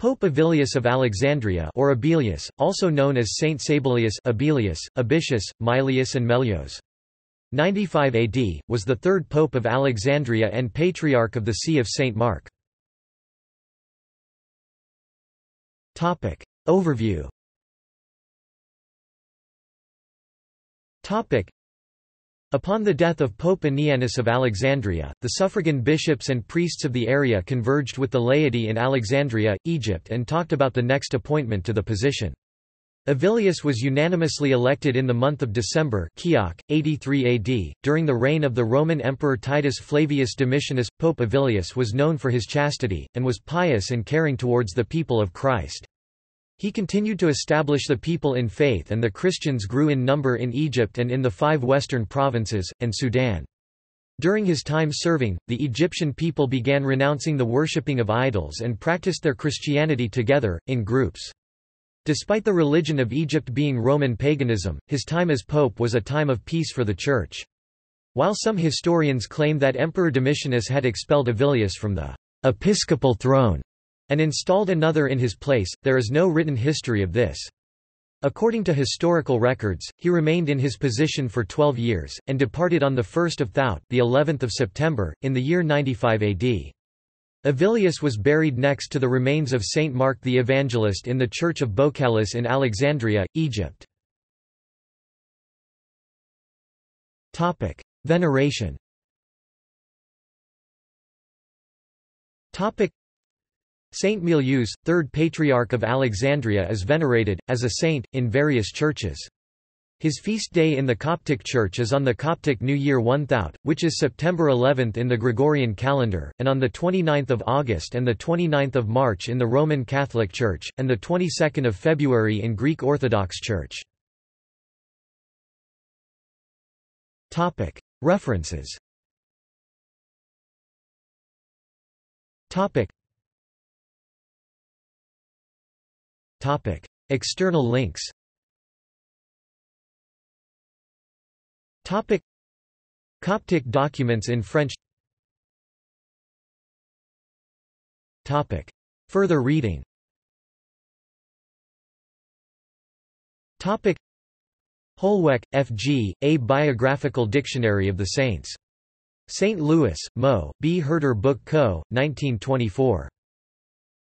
Pope Avilius of Alexandria or Abilius, also known as Saint Sabellius Abylius, Abitius, Milius and Melyos. 95 AD, was the third pope of Alexandria and patriarch of the See of St. Mark. Overview Upon the death of Pope Anianus of Alexandria, the suffragan bishops and priests of the area converged with the laity in Alexandria, Egypt and talked about the next appointment to the position. Avilius was unanimously elected in the month of December 83 AD, during the reign of the Roman Emperor Titus Flavius Domitianus. Pope Avilius was known for his chastity, and was pious and caring towards the people of Christ. He continued to establish the people in faith and the Christians grew in number in Egypt and in the five western provinces, and Sudan. During his time serving, the Egyptian people began renouncing the worshipping of idols and practiced their Christianity together, in groups. Despite the religion of Egypt being Roman paganism, his time as pope was a time of peace for the Church. While some historians claim that Emperor Domitianus had expelled Avilius from the episcopal throne, and installed another in his place, there is no written history of this. According to historical records, he remained in his position for 12 years, and departed on 1 Thout the 11th of September, in the year 95 AD. Avilius was buried next to the remains of Saint Mark the Evangelist in the Church of Baucalis in Alexandria, Egypt. Veneration Saint Milius, third Patriarch of Alexandria is venerated, as a saint, in various churches. His feast day in the Coptic Church is on the Coptic New Year 1 Thout, which is September 11 in the Gregorian calendar, and on 29 August and 29 March in the Roman Catholic Church, and the 22nd of February in Greek Orthodox Church. References Topic. External links Topic. Coptic documents in French Topic. Further reading Topic. Holweck, F. G., A Biographical Dictionary of the Saints. St. Louis, Mo., B. Herder Book Co., 1924.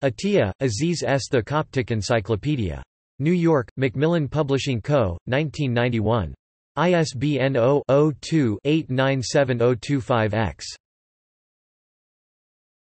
Atiya, Aziz S. The Coptic Encyclopedia. New York, Macmillan Publishing Co., 1991. ISBN 0-02-897025-X.